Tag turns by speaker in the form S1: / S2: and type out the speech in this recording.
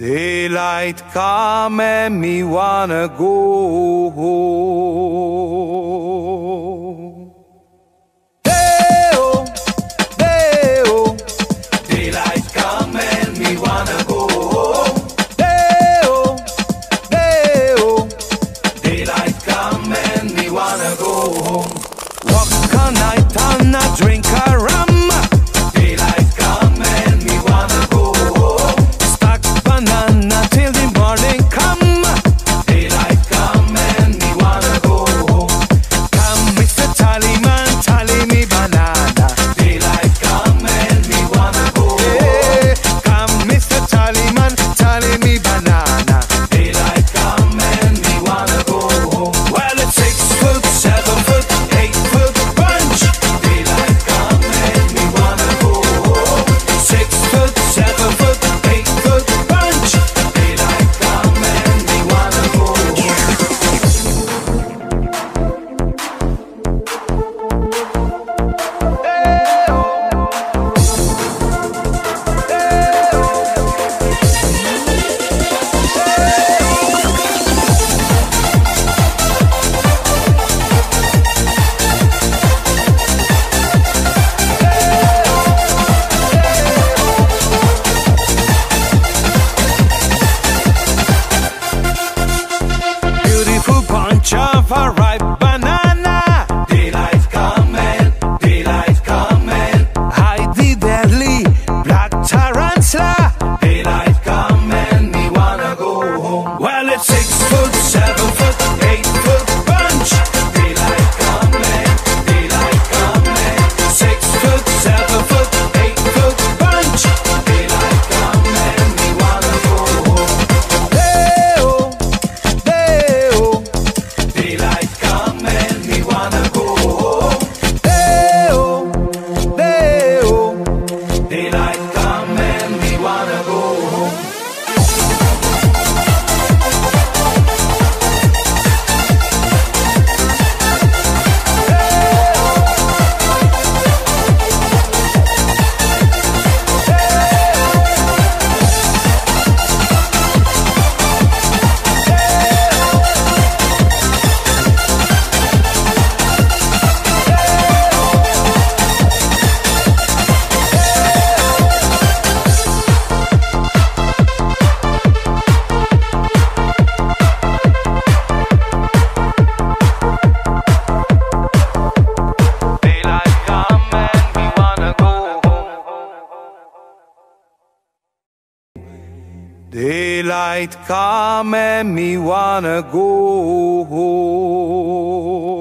S1: Daylight come and me wanna go home. Day -oh, day -oh. Daylight come and me wanna go home. Day -oh, day -oh. Daylight come and me wanna go home. What can I far Daylight come and me wanna go home.